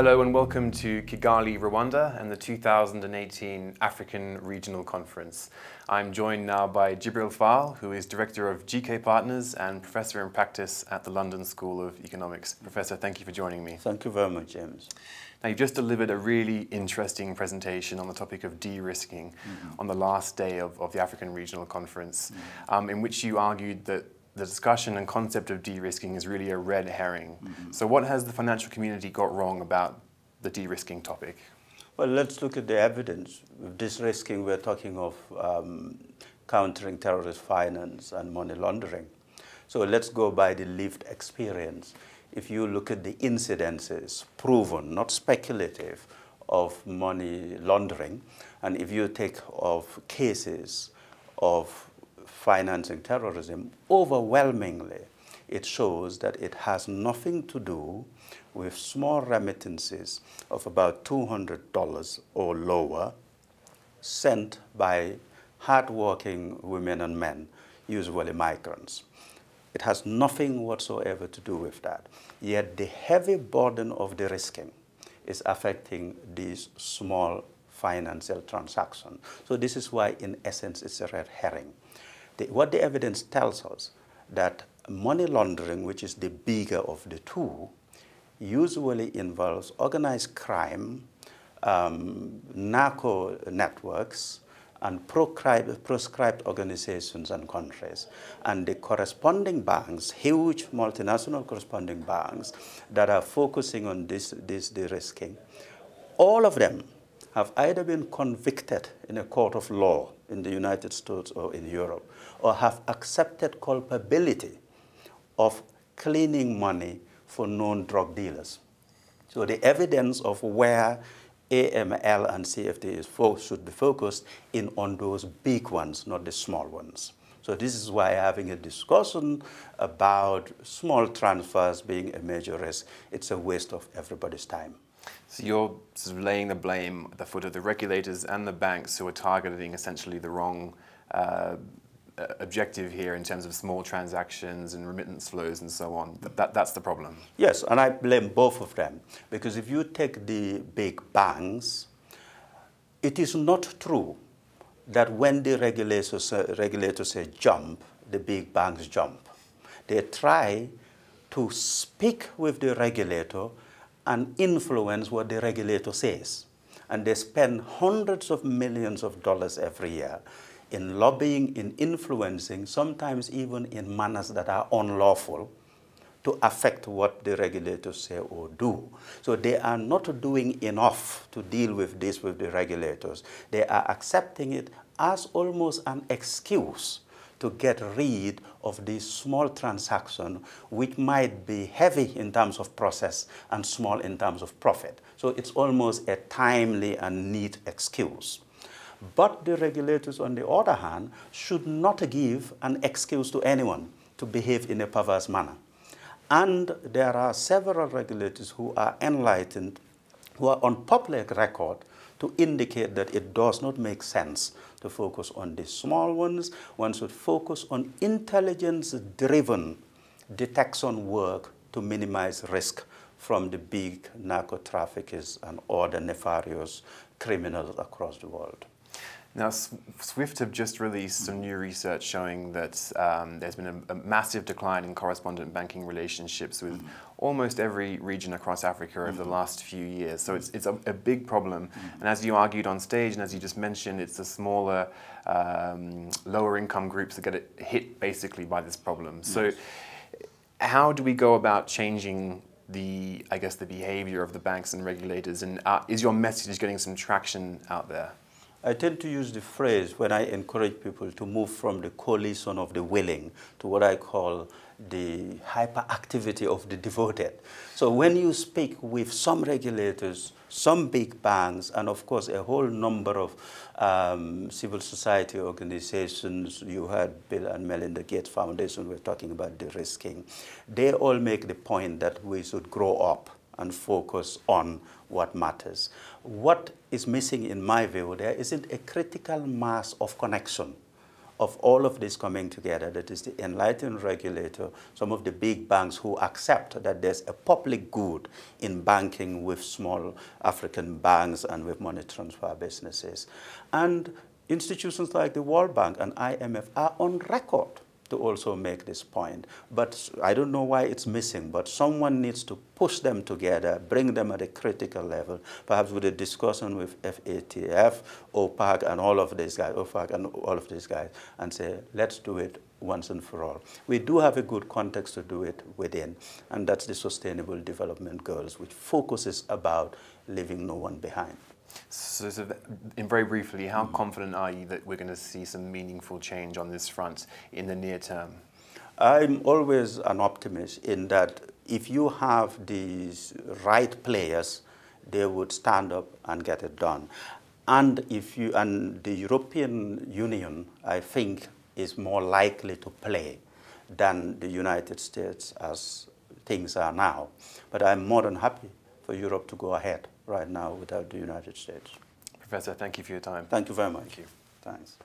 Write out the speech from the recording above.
Hello and welcome to Kigali, Rwanda and the 2018 African Regional Conference. I'm joined now by Gibril Faal, who is Director of GK Partners and Professor in Practice at the London School of Economics. Professor, thank you for joining me. Thank you very much, James. Now, you've just delivered a really interesting presentation on the topic of de-risking mm -hmm. on the last day of, of the African Regional Conference, mm -hmm. um, in which you argued that the discussion and concept of de-risking is really a red herring. Mm -hmm. So what has the financial community got wrong about the de-risking topic? Well, let's look at the evidence. With de-risking, we're talking of um, countering terrorist finance and money laundering. So let's go by the lived experience. If you look at the incidences, proven, not speculative, of money laundering, and if you take of cases of financing terrorism, overwhelmingly, it shows that it has nothing to do with small remittances of about $200 or lower sent by hardworking women and men, usually migrants. It has nothing whatsoever to do with that. Yet the heavy burden of de-risking is affecting these small financial transactions. So this is why, in essence, it's a red herring. The, what the evidence tells us that money laundering, which is the bigger of the two, usually involves organized crime, um, narco networks, and proscribed, proscribed organizations and countries. And the corresponding banks, huge multinational corresponding banks that are focusing on this, this de-risking, all of them have either been convicted in a court of law in the United States or in Europe, or have accepted culpability of cleaning money for known drug dealers. So the evidence of where AML and CFT is fo should be focused in on those big ones, not the small ones. So this is why having a discussion about small transfers being a major risk, it's a waste of everybody's time. So you're sort of laying the blame at the foot of the regulators and the banks who are targeting essentially the wrong uh, objective here in terms of small transactions and remittance flows and so on. That, that, that's the problem. Yes, and I blame both of them. Because if you take the big banks, it is not true that when the regulators, uh, regulators say jump, the big banks jump. They try to speak with the regulator and influence what the regulator says. And they spend hundreds of millions of dollars every year in lobbying, in influencing, sometimes even in manners that are unlawful to affect what the regulators say or do. So they are not doing enough to deal with this with the regulators. They are accepting it as almost an excuse to get rid of these small transactions, which might be heavy in terms of process and small in terms of profit. So it's almost a timely and neat excuse. But the regulators, on the other hand, should not give an excuse to anyone to behave in a perverse manner. And there are several regulators who are enlightened, who are on public record to indicate that it does not make sense to focus on the small ones. One should focus on intelligence-driven detection work to minimize risk from the big narco traffickers and other nefarious criminals across the world. Now, SWIFT have just released some new research showing that um, there's been a, a, massive decline in correspondent banking relationships with almost every region across Africa over the mm-hmm. last few years. So it's, it's a, a big problem. Mm -hmm. And as you argued on stage, and as you just mentioned, it's the smaller, um, lower income groups that get hit basically by this problem. So how do we go about changing the, I guess, the behavior of the banks and regulators? And uh, is your message getting some traction out there? I tend to use the phrase when I encourage people to move from the coalition of the willing to what I call the hyperactivity of the devoted. So when you speak with some regulators, some big banks, and of course a whole number of um, civil society organizations, you heard Bill and Melinda Gates Foundation were talking about de-risking, they all make the point that we should grow up and focus on what matters. What is missing in my view, there isn't a critical mass of connection of all of this coming together, that is the enlightened regulator, some of the big banks who accept that there's a public good in banking with small African banks and with money transfer businesses. And institutions like the World Bank and IMF are on record to also make this point. But I don't know why it's missing, but someone needs to push them together, bring them at a critical level, perhaps with a discussion with FATF, OPAC, and all of these guys, OFAC, and all of these guys, and say, let's do it once and for all. We do have a good context to do it within, and that's the Sustainable Development Goals, which focuses about leaving no one behind. So, so in very briefly, how mm. confident are you that we're going to see some meaningful change on this front in the near term? I'm always an optimist in that if you have these right players, they would stand up and get it done. And if you and the European Union, I think, is more likely to play than the United States as things are now. But I'm more than happy for Europe to go ahead right now without the United States. Professor, thank you for your time. Thank you very much. Thank you. Thanks.